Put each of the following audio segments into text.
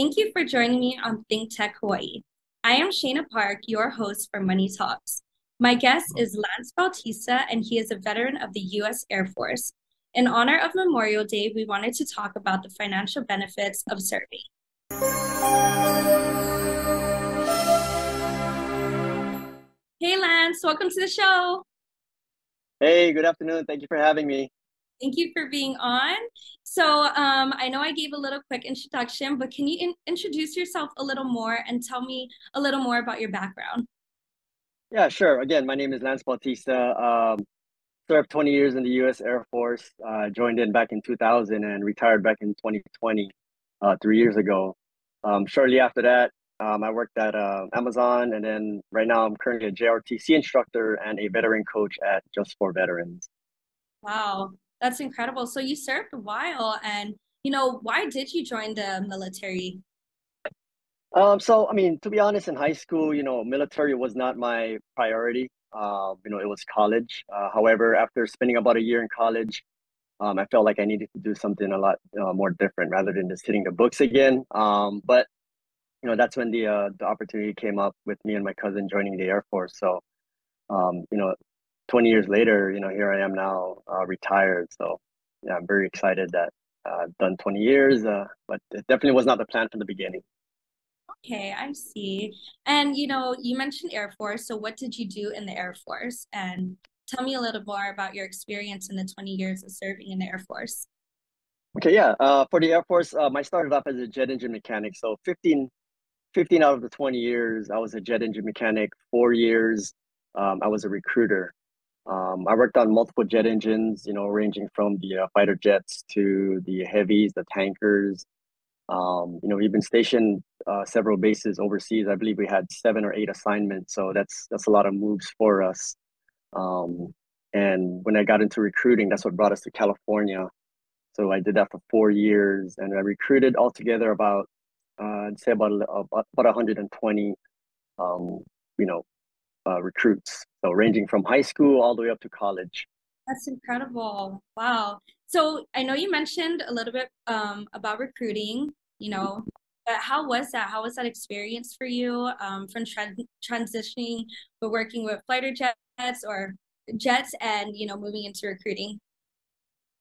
Thank you for joining me on Think Tech Hawaii. I am Shayna Park, your host for Money Talks. My guest is Lance Bautista, and he is a veteran of the U.S. Air Force. In honor of Memorial Day, we wanted to talk about the financial benefits of serving. Hey, Lance, welcome to the show. Hey, good afternoon. Thank you for having me. Thank you for being on. So, um, I know I gave a little quick introduction, but can you in- introduce yourself a little more and tell me a little more about your background? Yeah, sure. Again, my name is Lance Bautista. Um, served 20 years in the U.S. Air Force. Uh, joined in back in 2000 and retired back in 2020, uh, three years ago. Um, shortly after that, um, I worked at uh, Amazon, and then right now I'm currently a JROTC instructor and a veteran coach at Just for Veterans. Wow, that's incredible. So you served a while, and you know why did you join the military? Um, so I mean, to be honest, in high school, you know, military was not my priority. Uh, you know, it was college. Uh, however, after spending about a year in college, um, I felt like I needed to do something a lot uh, more different rather than just hitting the books again. Um, but you know that's when the uh, the opportunity came up with me and my cousin joining the Air Force. So, um, you know, 20 years later, you know, here I am now, uh, retired. So, yeah, I'm very excited that uh, I've done 20 years, uh, but it definitely was not the plan from the beginning. Okay, I see. And you know, you mentioned Air Force. So, what did you do in the Air Force? And tell me a little more about your experience in the 20 years of serving in the Air Force. Okay, yeah. Uh, for the Air Force, um, I started off as a jet engine mechanic. So 15, 15 out of the 20 years, I was a jet engine mechanic. Four years, um, I was a recruiter. Um, I worked on multiple jet engines, you know, ranging from the uh, fighter jets to the heavies, the tankers. Um, you know, we've been stationed uh, several bases overseas. I believe we had seven or eight assignments, so that's that's a lot of moves for us. Um, and when I got into recruiting, that's what brought us to California. So I did that for four years, and I recruited altogether about uh, I'd say about about, about 120, um, you know, uh, recruits. So ranging from high school all the way up to college. That's incredible. Wow. So I know you mentioned a little bit um, about recruiting, you know, but how was that? How was that experience for you um, from tra- transitioning but working with fighter jets or jets and, you know, moving into recruiting?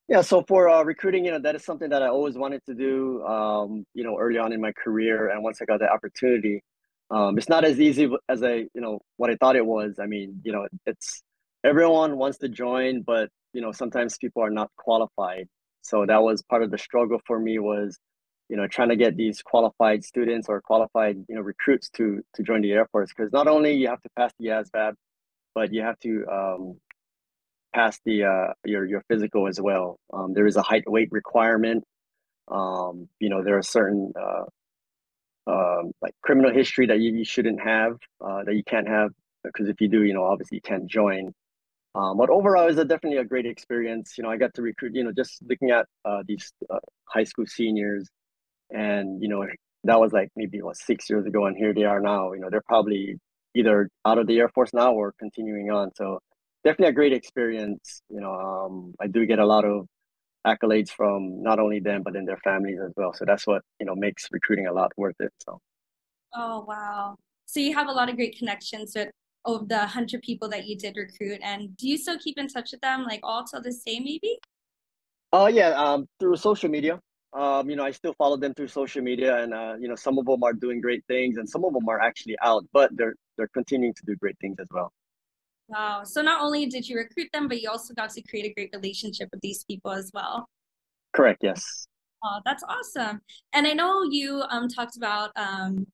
Yeah, so for uh, recruiting, you know, that is something that I always wanted to do, um, you know, early on in my career. And once I got the opportunity, um, it's not as easy as I, you know, what I thought it was. I mean, you know, it's everyone wants to join, but you know, sometimes people are not qualified. So that was part of the struggle for me was, you know, trying to get these qualified students or qualified, you know, recruits to to join the Air Force because not only you have to pass the ASVAB, but you have to um, pass the uh, your your physical as well. Um, there is a height weight requirement. Um, you know, there are certain uh, um, like criminal history that you, you shouldn't have, uh, that you can't have, because if you do, you know, obviously you can't join. Um, but overall, it was a, definitely a great experience. You know, I got to recruit, you know, just looking at uh, these uh, high school seniors, and you know, that was like maybe what six years ago, and here they are now. You know, they're probably either out of the Air Force now or continuing on. So definitely a great experience. You know, um, I do get a lot of accolades from not only them but then their families as well. So that's what you know makes recruiting a lot worth it. So. Oh wow! So you have a lot of great connections with of the hundred people that you did recruit, and do you still keep in touch with them, like all till this day, maybe? Oh uh, yeah, um, through social media. Um, you know, I still follow them through social media, and uh, you know, some of them are doing great things, and some of them are actually out, but they're they're continuing to do great things as well. Wow. So not only did you recruit them, but you also got to create a great relationship with these people as well. Correct. Yes. Oh, that's awesome. And I know you um, talked about um,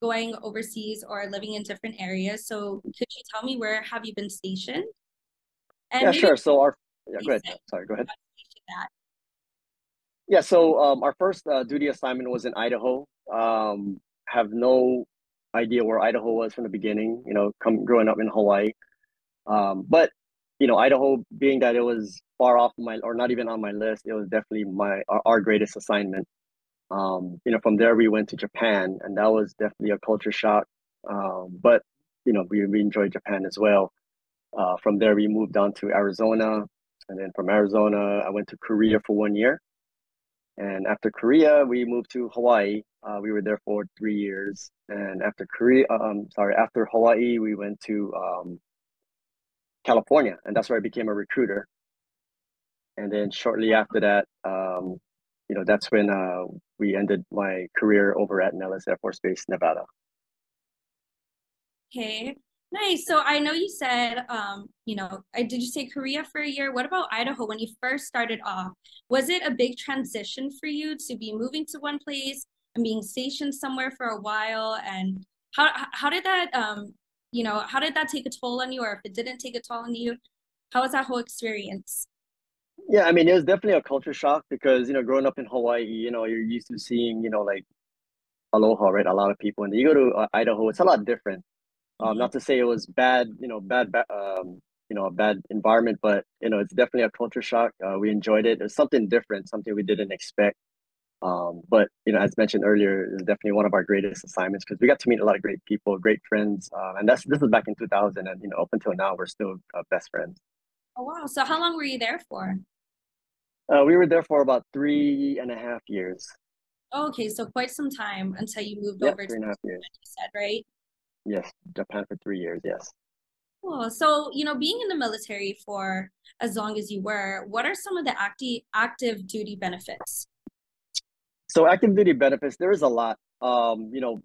going overseas or living in different areas. So could you tell me where have you been stationed? And yeah, sure. So our yeah, go ahead. Sorry, go ahead. Yeah, so um, our first uh, duty assignment was in Idaho. Um, have no idea where Idaho was from the beginning. You know, come growing up in Hawaii. Um, but you know, Idaho, being that it was far off my or not even on my list, it was definitely my our, our greatest assignment. Um, you know, from there we went to Japan, and that was definitely a culture shock. Um, but you know, we we enjoyed Japan as well. Uh, from there we moved on to Arizona, and then from Arizona I went to Korea for one year, and after Korea we moved to Hawaii, Uh, we were there for three years, and after Korea, um, sorry, after Hawaii, we went to um, California, and that's where I became a recruiter. And then shortly after that, um, you know, that's when uh, we ended my career over at Nellis Air Force Base, Nevada. Okay, nice. So I know you said, um, you know, I did you say Korea for a year? What about Idaho when you first started off? Was it a big transition for you to be moving to one place and being stationed somewhere for a while? And how how did that um, you know, how did that take a toll on you, or if it didn't take a toll on you, how was that whole experience? Yeah, I mean, it was definitely a culture shock because you know, growing up in Hawaii, you know, you're used to seeing, you know, like aloha, right? A lot of people, and you go to uh, Idaho, it's a lot different. Um, mm-hmm. Not to say it was bad, you know, bad, um, you know, a bad environment, but you know, it's definitely a culture shock. Uh, we enjoyed it. It's something different, something we didn't expect. Um, but you know, as mentioned earlier, is definitely one of our greatest assignments because we got to meet a lot of great people, great friends, uh, and that's this was back in 2000, and you know, up until now, we're still uh, best friends. Oh wow! So how long were you there for? Uh, we were there for about three and a half years. Oh, okay, so quite some time until you moved yep, over three to and a half years. You said right? Yes, Japan for three years. Yes. Cool. So, you know, being in the military for as long as you were, what are some of the active active duty benefits? So active duty benefits, there is a lot. Um, you know,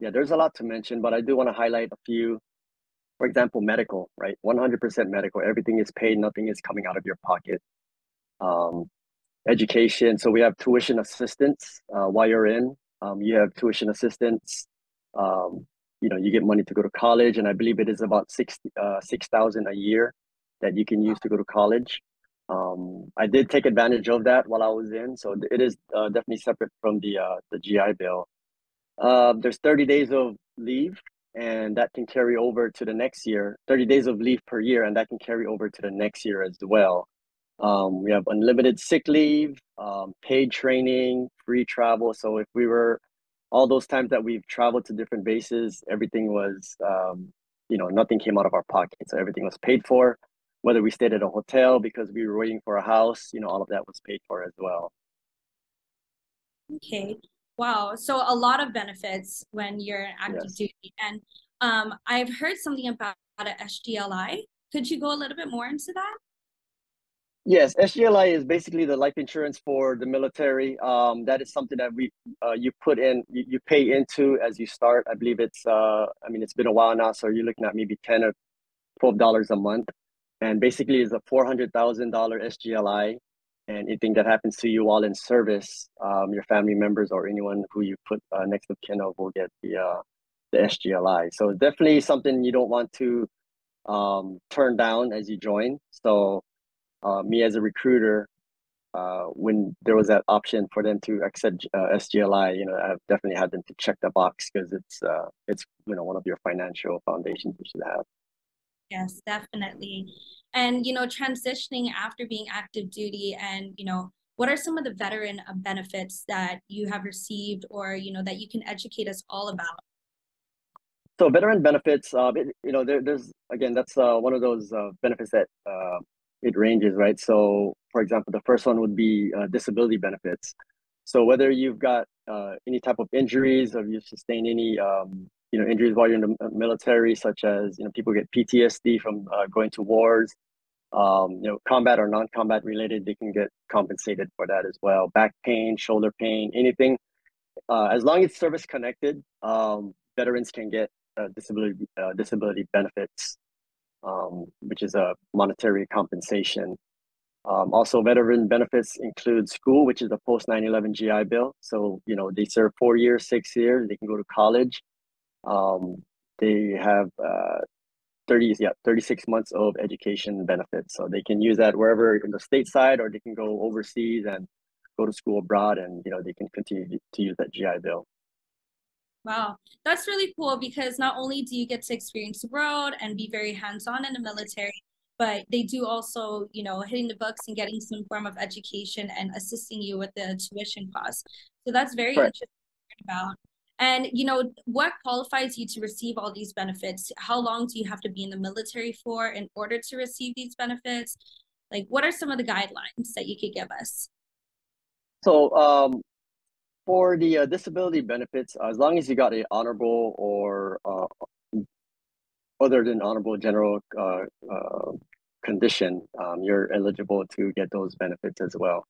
yeah, there's a lot to mention, but I do want to highlight a few. For example, medical, right? 100% medical. Everything is paid. Nothing is coming out of your pocket. Um, education. So we have tuition assistance uh, while you're in. Um, you have tuition assistance. Um, you know, you get money to go to college, and I believe it is about six uh, six thousand a year that you can use to go to college. Um, I did take advantage of that while I was in, so it is uh, definitely separate from the uh, the GI Bill. Uh, there's 30 days of leave, and that can carry over to the next year. 30 days of leave per year, and that can carry over to the next year as well. Um, we have unlimited sick leave, um, paid training, free travel. So if we were all those times that we've traveled to different bases, everything was, um, you know, nothing came out of our pocket. So everything was paid for whether we stayed at a hotel because we were waiting for a house, you know, all of that was paid for as well. Okay. Wow. So a lot of benefits when you're in active yes. duty. And um, I've heard something about a SGLI. Could you go a little bit more into that? Yes, SGLI is basically the life insurance for the military. Um, that is something that we uh, you put in, you, you pay into as you start. I believe it's, uh, I mean, it's been a while now, so you're looking at maybe ten or twelve dollars a month and basically it's a $400,000 SGLI. And anything that happens to you while in service, um, your family members or anyone who you put uh, next of kin of will get the uh, the SGLI. So definitely something you don't want to um, turn down as you join. So uh, me as a recruiter, uh, when there was that option for them to accept uh, SGLI, you know, I've definitely had them to check the box because it's uh, it's you know one of your financial foundations you should have. Yes, definitely. And, you know, transitioning after being active duty and, you know, what are some of the veteran uh, benefits that you have received or, you know, that you can educate us all about? So veteran benefits, uh, it, you know, there, there's, again, that's uh, one of those uh, benefits that uh, it ranges, right? So for example, the first one would be uh, disability benefits. So whether you've got any type of injuries or you've sustained any um, you know injuries while you're in the military, such as you know people get PTSD from uh, going to wars. Um, you know, combat or non-combat related, they can get compensated for that as well. Back pain, shoulder pain, anything. Uh, as long as service connected, um, veterans can get uh, disability uh, disability benefits, um, which is a monetary compensation. Um, also, veteran benefits include school, which is the post 9/11 GI Bill. So you know they serve four years, six years. They can go to college. Um, they have uh, 30, yeah, 36 months of education benefits. So they can use that wherever in the stateside or they can go overseas and go to school abroad and, you know, they can continue to use that GI Bill. Wow, that's really cool because not only do you get to experience the road and be very hands-on in the military, but they do also, you know, hitting the books and getting some form of education and assisting you with the tuition costs. So that's very interesting about. And you know, what qualifies you to receive all these benefits? How long do you have to be in the military for in order to receive these benefits? Like, what are some of the guidelines that you could give us? So, um, for the uh, disability benefits, as long as you got a honorable or uh, other than honorable general uh, uh, condition, um, you're eligible to get those benefits as well.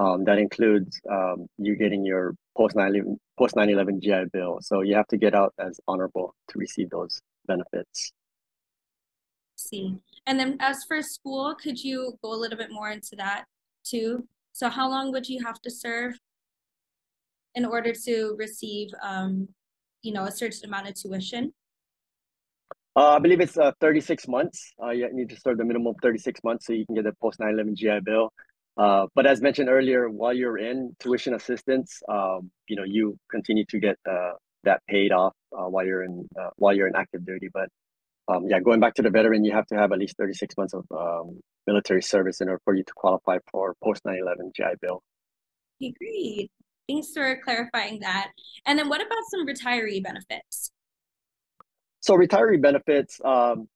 Um, that includes um, you getting your post 9 post 9/11 GI Bill. So you have to get out as honorable to receive those benefits. See, and then as for school, could you go a little bit more into that too? So how long would you have to serve in order to receive, um, you know, a certain amount of tuition? Uh, I believe it's uh, 36 months. Uh, you need to serve the minimum 36 months so you can get the post 9/11 GI Bill. Uh, but as mentioned earlier, while you're in tuition assistance, um, you know you continue to get uh, that paid off uh, while you're in uh, while you're in active duty. But um, yeah, going back to the veteran, you have to have at least 36 months of um, military service in order for you to qualify for post 9/11 GI Bill. Okay, great. Thanks for clarifying that. And then what about some retiree benefits? So retiree benefits, um,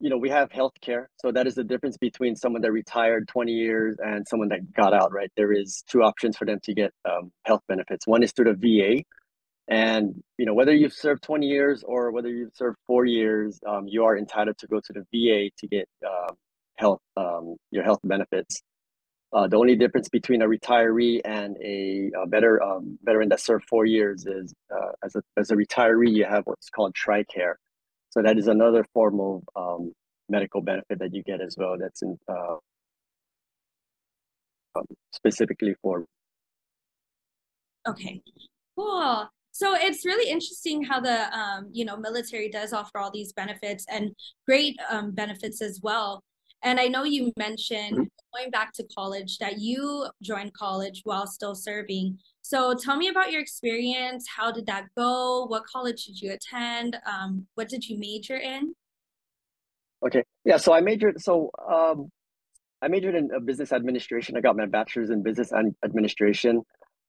you know, we have health care. So that is the difference between someone that retired 20 years and someone that got out, right? There is two options for them to get um, health benefits. One is through the VA. And, you know, whether you've served 20 years or whether you've served four years, um, you are entitled to go to the VA to get uh, health, um, your health benefits. Uh, the only difference between a retiree and a, a better um, veteran that served four years is uh, as, a, as a retiree, you have what's called TRICARE. So that is another form of um, medical benefit that you get as well. That's in, uh, um, specifically for. Okay, cool. So it's really interesting how the um, you know military does offer all these benefits and great um, benefits as well. And I know you mentioned mm-hmm. going back to college that you joined college while still serving. So tell me about your experience. How did that go? What college did you attend? Um, what did you major in? Okay. Yeah. So I majored. So um, I majored in uh, business administration. I got my bachelor's in business and administration.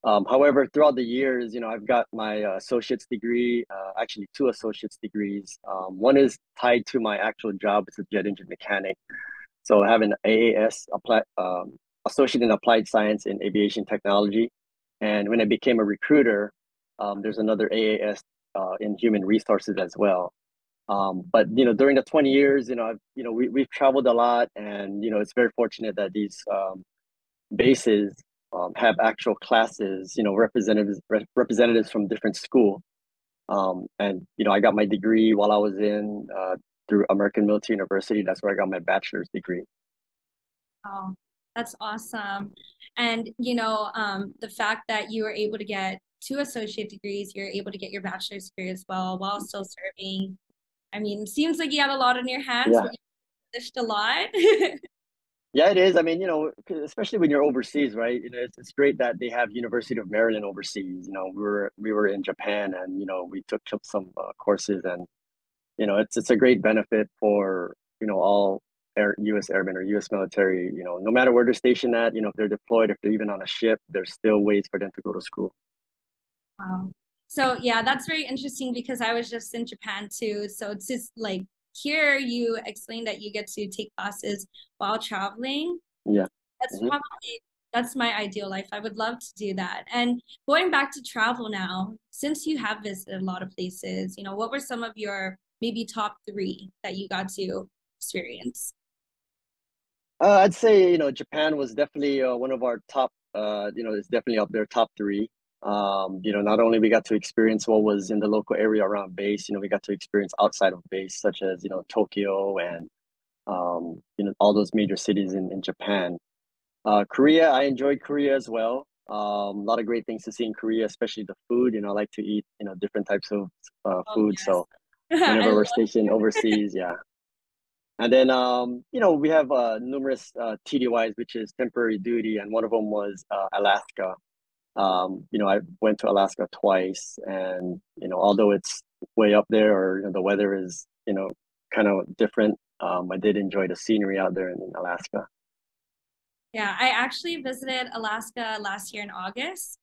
Um, however, throughout the years, you know, I've got my uh, associate's degree, uh, actually two associate's degrees. Um, one is tied to my actual job as a jet engine mechanic. So I have an AAS, apply, um, Associate in Applied Science in Aviation Technology. And when I became a recruiter, um, there's another AAS uh, in Human Resources as well. Um, but you know, during the 20 years, you know, I've, you know, we we've traveled a lot, and you know, it's very fortunate that these um, bases um, have actual classes, you know, representatives re- representatives from different school. Um, and you know, I got my degree while I was in uh, through American Military University. That's where I got my bachelor's degree. Oh, that's awesome. And, you know, um, the fact that you were able to get two associate degrees, you're able to get your bachelor's degree as well while still serving. I mean, seems like you had a lot on your hands. Yeah. You a lot. yeah, it is. I mean, you know, especially when you're overseas, right? You know, it's, it's great that they have University of Maryland overseas. You know, we were we were in Japan, and you know, we took some uh, courses, and you know, it's it's a great benefit for you know all air, U.S. airmen or U.S. military. You know, no matter where they're stationed at, you know, if they're deployed, if they're even on a ship, there's still ways for them to go to school. Wow. So yeah, that's very interesting because I was just in Japan too. So it's just like here you explained that you get to take classes while traveling. Yeah. That's mm-hmm. probably that's my ideal life. I would love to do that. And going back to travel now, since you have visited a lot of places, you know, what were some of your maybe top three that you got to experience? Uh, I'd say you know Japan was definitely uh, one of our top. Uh, you know, it's definitely up there, top three. Um, you know, not only we got to experience what was in the local area around base, you know, we got to experience outside of base, such as you know Tokyo and um, you know all those major cities in in Japan. Uh, Korea, I enjoyed Korea as well. Um, a lot of great things to see in Korea, especially the food. You know, I like to eat you know different types of uh, oh, food. Yes. So whenever we're stationed overseas. Yeah. And then, um, you know, we have uh, numerous uh, TDYs, which is temporary duty, and one of them was uh, Alaska. Um, you know, I went to Alaska twice, and you know, although it's way up there, or you know, the weather is, you know, kind of different, um, I did enjoy the scenery out there in, in Alaska. Yeah, I actually visited Alaska last year in August.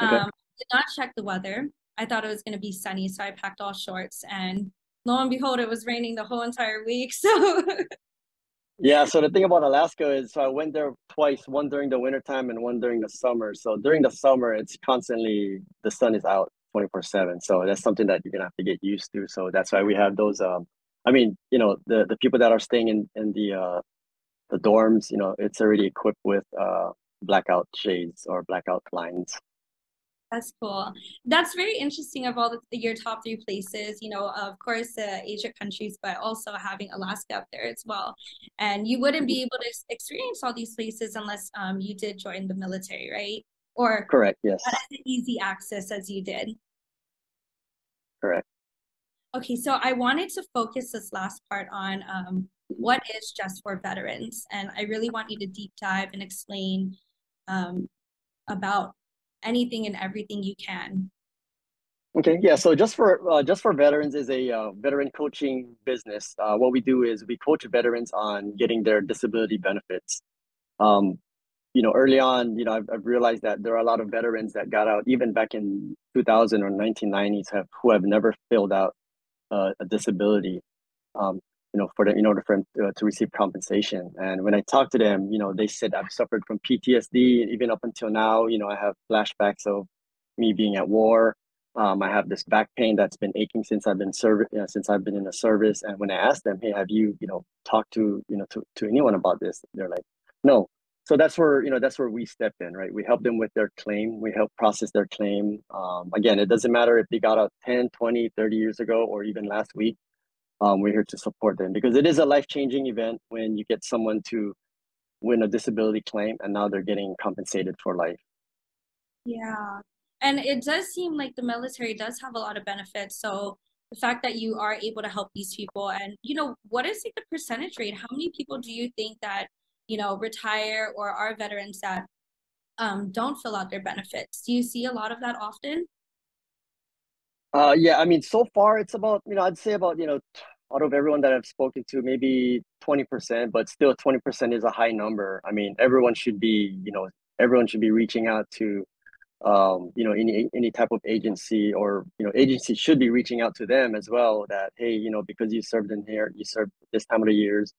Okay. Um, did not check the weather, I thought it was going to be sunny, so I packed all shorts. And lo and behold, it was raining the whole entire week. So Yeah, so the thing about Alaska is so I went there twice, one during the wintertime and one during the summer. So during the summer, it's constantly the sun is out 24/7. So that's something that you're gonna have to get used to. So that's why we have those um I mean, you know, the the people that are staying in in the uh the dorms, you know, it's already equipped with uh blackout shades or blackout blinds. That's cool. That's very interesting of all the, your top three places, you know, of course, the Asia countries, but also having Alaska up there as well. And you wouldn't be able to experience all these places unless um, you did join the military, right? Or correct, yes. Easy access as you did. Correct. Okay, so I wanted to focus this last part on um, what is just for veterans, and I really want you to deep dive and explain um, about anything and everything you can. Okay, yeah. So just for uh, just for veterans is a uh, veteran coaching business. Uh, what we do is we coach veterans on getting their disability benefits. Um, you know, early on, you know, I've, I've realized that there are a lot of veterans that got out even back in 2000 or 1990s have who have never filled out uh, a disability. Um, you know, for the, in order for them to, uh, to receive compensation. And when I talked to them, you know, they said I've suffered from PTSD even up until now. You know, I have flashbacks of me being at war. Um, I have this back pain that's been aching since I've been service, you know, since I've been in the service. And when I asked them, "Hey, have you, you know, talked to, you know, to, to anyone about this?" They're like, "No." So that's where, you know, that's where we step in, right? We help them with their claim. We help process their claim. Um, again, it doesn't matter if they got out 10, 20, 30 years ago, or even last week um, we're here to support them because it is a life-changing event when you get someone to win a disability claim and now they're getting compensated for life. Yeah and it does seem like the military does have a lot of benefits. So the fact that you are able to help these people and you know what is like the percentage rate? How many people do you think that you know retire or are veterans that um, don't fill out their benefits? Do you see a lot of that often uh, yeah, I mean, so far it's about, you know, I'd say about, you know, out of everyone that I've spoken to, maybe 20%, but still 20% is a high number. I mean, everyone should be, you know, everyone should be reaching out to, um, you know, any any type of agency or, you know, agency should be reaching out to them as well that, hey, you know, because you served in here, you served this time of the years,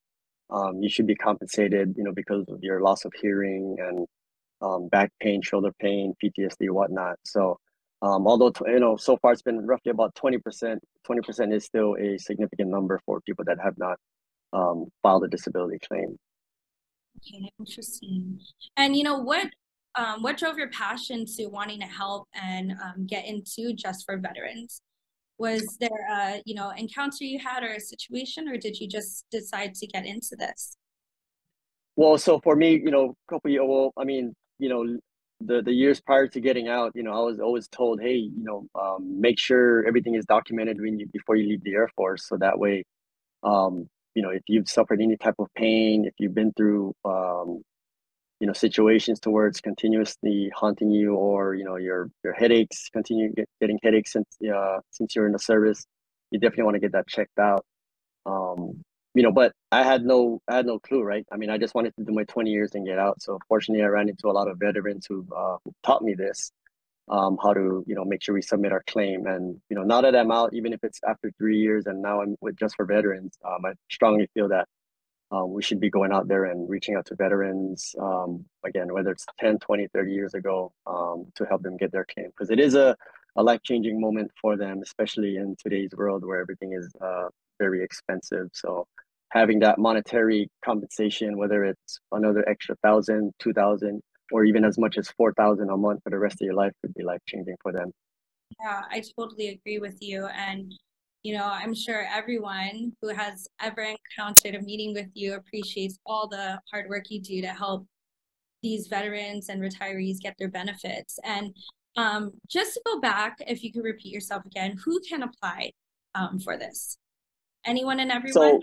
um, you should be compensated, you know, because of your loss of hearing and um, back pain, shoulder pain, PTSD, whatnot. So, um, although you know, so far it's been roughly about twenty percent. Twenty percent is still a significant number for people that have not um, filed a disability claim. Okay, interesting. And you know what? Um, what drove your passion to wanting to help and um, get into just for veterans? Was there a you know encounter you had or a situation, or did you just decide to get into this? Well, so for me, you know, a couple years. Well, I mean, you know, the the years prior to getting out, you know, I was always told, hey, you know, um, make sure everything is documented when you before you leave the Air Force, so that way, um, you know, if you've suffered any type of pain, if you've been through, um, you know, situations to where it's continuously haunting you, or you know, your your headaches continue get, getting headaches since uh, since you're in the service, you definitely want to get that checked out. Um, you know, but I had no, I had no clue, right? I mean, I just wanted to do my 20 years and get out. So fortunately, I ran into a lot of veterans who, uh, taught me this, um, how to, you know, make sure we submit our claim. And, you know, now that I'm out, even if it's after three years and now I'm with Just for Veterans, um, I strongly feel that um, we should be going out there and reaching out to veterans, um, again, whether it's 10, 20, 30 years ago, um, to help them get their claim. Because it is a, a life-changing moment for them, especially in today's world where everything is uh, very expensive. So having that monetary compensation, whether it's another extra thousand, two thousand, or even as much as four thousand a month for the rest of your life could be life changing for them. Yeah, I totally agree with you. And you know, I'm sure everyone who has ever encountered a meeting with you appreciates all the hard work you do to help these veterans and retirees get their benefits. And um, just to go back, if you could repeat yourself again, who can apply um, for this? Anyone and everyone? So,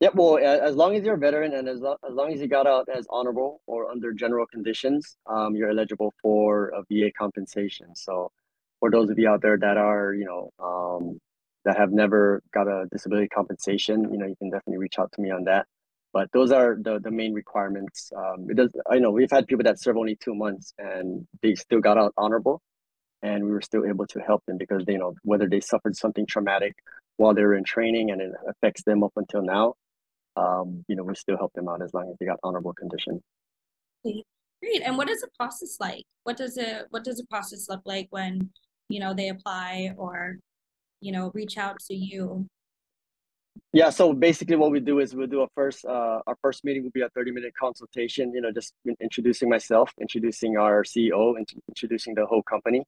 yep. Well, as long as you're a veteran and as, lo- as long as you got out as honorable or under general conditions, um, you're eligible for a VA compensation. So, for those of you out there that are, you know, um, that have never got a disability compensation, you know, you can definitely reach out to me on that. But those are the, the main requirements. Um, it does, I know we've had people that serve only two months and they still got out honorable and we were still able to help them because they you know whether they suffered something traumatic while they were in training and it affects them up until now um, you know, we still help them out as long as they got honorable condition. Great. And what is the process like? What does it what does the process look like when, you know, they apply or, you know, reach out to you? Yeah, so basically what we do is we'll do a first uh our first meeting will be a 30 minute consultation, you know, just introducing myself, introducing our CEO, and introducing the whole company.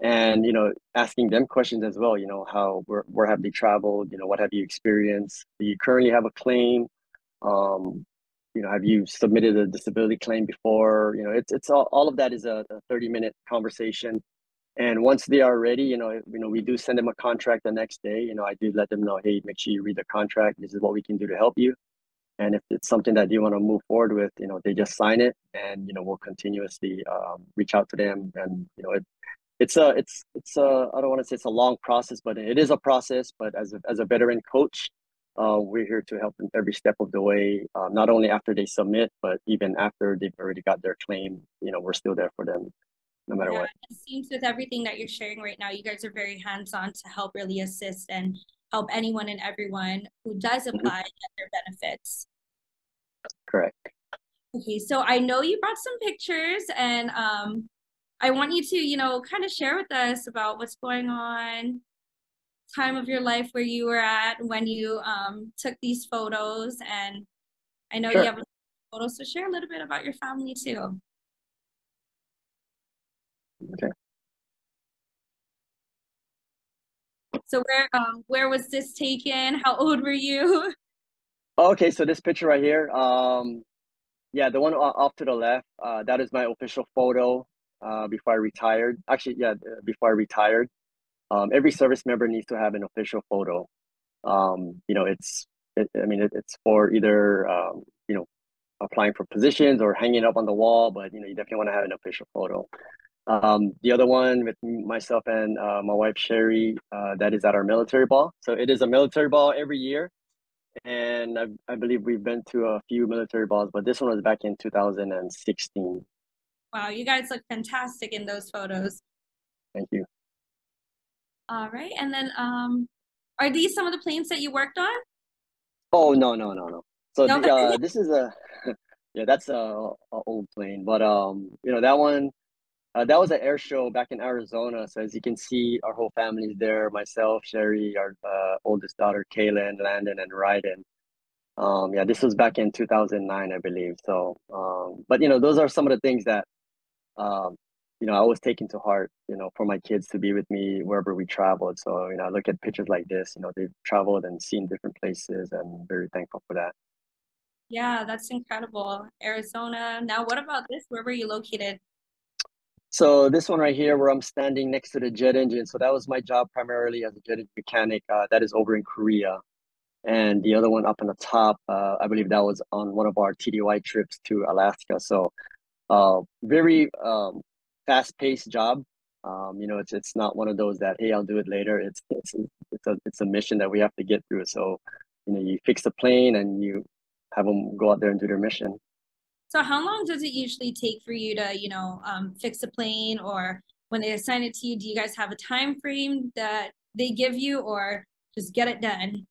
And you know, asking them questions as well, you know, how where where have they traveled, you know, what have you experienced? Do you currently have a claim? Um, you know, have you submitted a disability claim before? You know, it's it's all, all of that is a, a 30 minute conversation. And once they are ready, you know, you know, we do send them a contract the next day. You know, I do let them know, hey, make sure you read the contract. This is what we can do to help you. And if it's something that you want to move forward with, you know, they just sign it, and you know, we'll continuously um, reach out to them. And you know, it, it's a, it's, it's a, I don't want to say it's a long process, but it is a process. But as a, as a veteran coach, uh, we're here to help them every step of the way, uh, not only after they submit, but even after they've already got their claim. You know, we're still there for them, no matter yeah, what. It seems with everything that you're sharing right now, you guys are very hands-on to help really assist and help anyone and everyone who does mm-hmm. apply mm-hmm. get their benefits. Correct. Okay, so I know you brought some pictures, and um, I want you to, you know, kind of share with us about what's going on time of your life where you were at when you um, took these photos. And I know sure. you have photos, so share a little bit about your family too. Okay. So where um where was this taken? How old were you? Okay, so this picture right here, um, yeah, the one off to the left, uh, that is my official photo uh, before I retired. Actually, yeah, before I retired um, every service member needs to have an official photo. Um, you know, it's, it, I mean, it, it's for either, um, you know, applying for positions or hanging up on the wall, but, you know, you definitely want to have an official photo. Um, the other one with myself and uh, my wife, Sherry, uh, that is at our military ball. So it is a military ball every year. And I, I believe we've been to a few military balls, but this one was back in 2016. Wow, you guys look fantastic in those photos. Thank you. All right. And then um are these some of the planes that you worked on? Oh no, no, no, no. So no? The, uh, this is a yeah, that's a, a, old plane. But um, you know, that one uh, that was an air show back in Arizona. So as you can see, our whole family's there. Myself, Sherry, our uh, oldest daughter, Kaylin, Landon, and Ryden. Um, yeah, this was back in 2009, I believe. So, um, but you know, those are some of the things that um, you know, I was taking to heart, you know, for my kids to be with me wherever we traveled. So, you know, I look at pictures like this, you know, they've traveled and seen different places and very thankful for that. Yeah, that's incredible. Arizona. Now, what about this? Where were you located? So this one right here, where I'm standing next to the jet engine. So that was my job primarily as a jet engine mechanic. Uh, that is over in Korea. And the other one up on the top, uh, I believe that was on one of our TDY trips to Alaska. So uh, very um, fast-paced job. Um, you know, it's it's not one of those that hey, I'll do it later. It's it's it's a it's a mission that we have to get through. So, you know, you fix the plane and you have them go out there and do their mission. So, how long does it usually take for you to, you know, um, fix a plane, or when they assign it to you, do you guys have a time frame that they give you, or just get it done?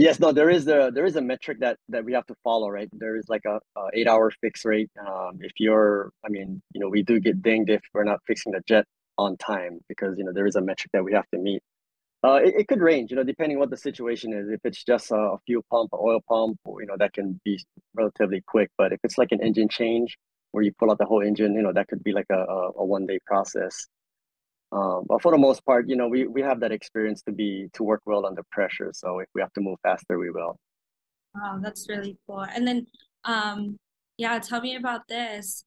Yes, no, there is a there is a metric that that we have to follow, right? There is like a, a eight hour fix rate. Um, if you're, I mean, you know, we do get dinged if we're not fixing the jet on time because you know there is a metric that we have to meet. Uh, it, it could range, you know, depending what the situation is. If it's just a, fuel pump, oil pump, or, you know, that can be relatively quick. But if it's like an engine change where you pull out the whole engine, you know, that could be like a, a, a one day process. Um, but for the most part, you know, we, we have that experience to be to work well under pressure. So if we have to move faster, we will. Wow, that's really cool. And then, um, yeah, tell me about this.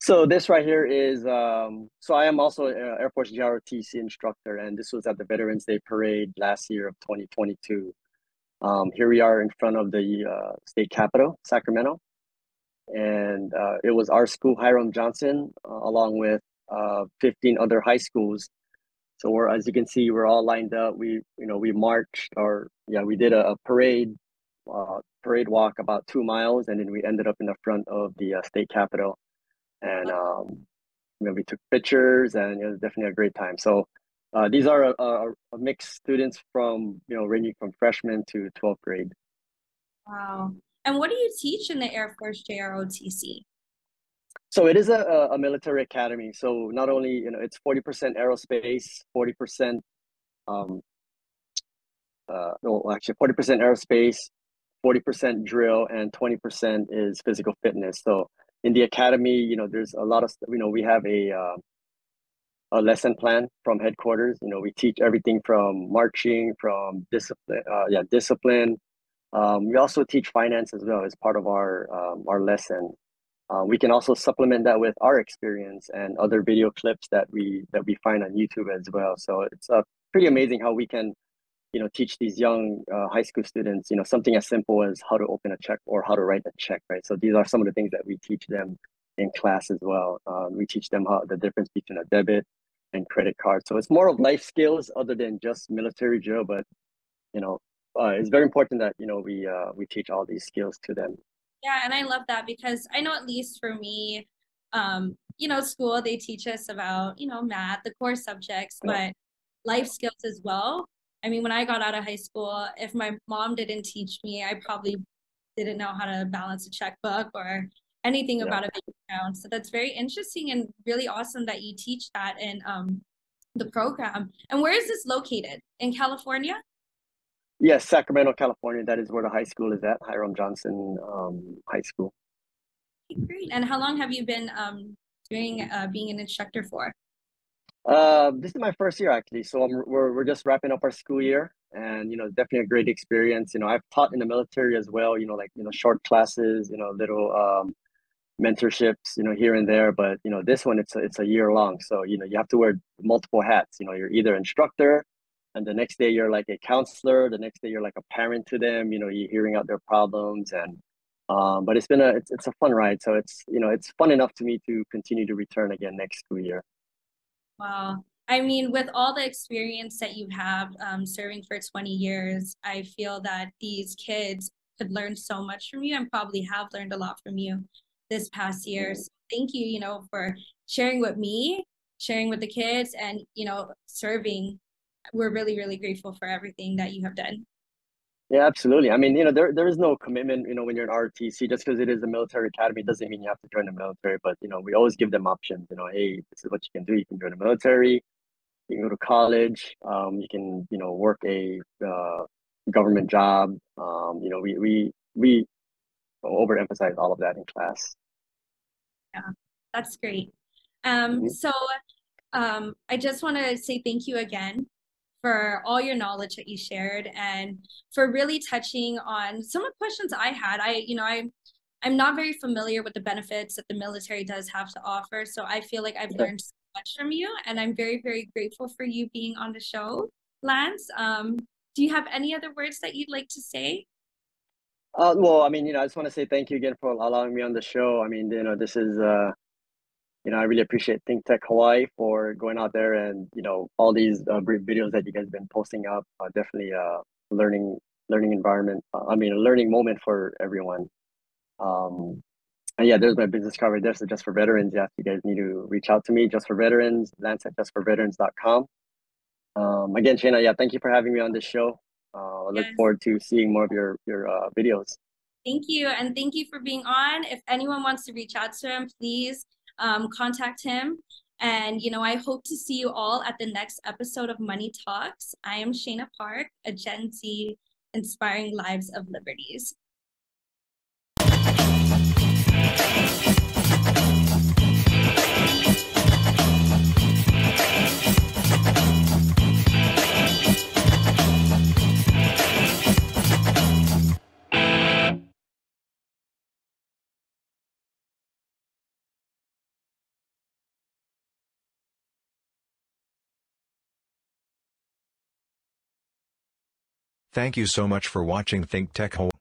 So this right here is um, so I am also an Air Force JROTC instructor, and this was at the Veterans Day Parade last year of 2022. Um, here we are in front of the uh, state capitol, Sacramento, and uh, it was our school, Hiram Johnson, uh, along with uh, 15 other high schools. So we're, as you can see, we're all lined up. We, you know, we marched or yeah, we did a, a parade, uh, parade walk about two miles, and then we ended up in the front of the uh, state capitol, and um, you know, we took pictures, and it was definitely a great time. So uh, these are a, a, a mixed students from you know ranging from freshman to 12th grade. Wow. And what do you teach in the Air Force JROTC? So it is a, a military academy. So not only, you know, it's 40% aerospace, 40%, um, uh, no, actually 40% aerospace, 40% drill, and 20% is physical fitness. So in the academy, you know, there's a lot of, you know, we have a, uh, a lesson plan from headquarters. You know, we teach everything from marching, from discipline, uh, yeah, discipline. Um, we also teach finance as well as part of our um, our lesson. Uh, we can also supplement that with our experience and other video clips that we that we find on YouTube as well. So it's uh, pretty amazing how we can, you know, teach these young uh, high school students, you know, something as simple as how to open a check or how to write a check, right? So these are some of the things that we teach them in class as well. Um, we teach them how the difference between a debit and credit card. So it's more of life skills other than just military drill, but you know, uh, it's very important that you know we uh, we teach all these skills to them. Yeah, and I love that because I know at least for me, um, you know, school they teach us about you know math, the core subjects, but life skills as well. I mean, when I got out of high school, if my mom didn't teach me, I probably didn't know how to balance a checkbook or anything yeah. about a bank account. So that's very interesting and really awesome that you teach that in um, the program. And where is this located? In California? Yes, Sacramento, California. That is where the high school is at, Hiram Johnson um, High School. Great. And how long have you been um, doing uh, being an instructor for? Uh, this is my first year actually. So I'm, we're we're just wrapping up our school year, and you know, definitely a great experience. You know, I've taught in the military as well. You know, like you know, short classes. You know, little um, mentorships, you know, here and there. But you know, this one it's a, it's a year long, so you know you have to wear multiple hats. You know, you're either instructor, and the next day you're like a counselor. The next day you're like a parent to them. You know, you're hearing out their problems, and um, but it's been a it's, it's a fun ride. So it's you know it's fun enough to me to continue to return again next school year. Wow. I mean, with all the experience that you have um, serving for 20 years, I feel that these kids could learn so much from you and probably have learned a lot from you this past year. So thank you, you know, for sharing with me, sharing with the kids, and you know, serving. We're really, really grateful for everything that you have done. Yeah, absolutely. I mean, you know, there there is no commitment, you know, when you're in ROTC, just because it is a military academy doesn't mean you have to join the military. But you know, we always give them options. You know, hey, this is what you can do. You can join the military. You can go to college. Um, you can, you know, work a uh, government job. Um, you know, we we we overemphasize all of that in class. Yeah, that's great. Um, mm-hmm. So um, I just want to say thank you again for all your knowledge that you shared and for really touching on some of the questions I had. I, you know, I I'm not very familiar with the benefits that the military does have to offer. So I feel like I've learned so much from you and I'm very, very grateful for you being on the show, Lance. Um, do you have any other words that you'd like to say? Uh, well, I mean, you know, I just want to say thank you again for allowing me on the show. I mean, you know, this is, uh, you know, I really appreciate Think Tech Hawaii for going out there and you know all these uh, brief videos that you guys have been posting up. Uh, definitely a learning learning environment. Uh, I mean, a learning moment for everyone. Um, and yeah, there's my business card right there. So just for veterans, yeah, you guys need to reach out to me. Just for veterans, Lance at justforveterans.com. Um, again, Shayna, yeah, thank you for having me on this show. Uh, I look yes. forward to seeing more of your your uh, videos. Thank you, and thank you for being on. If anyone wants to reach out to him, please um, contact him. And you know, I hope to see you all at the next episode of Money Talks. I am Shayna Park, a Gen Z inspiring lives of liberties. Thank you so much for watching Think Tech Hawaii.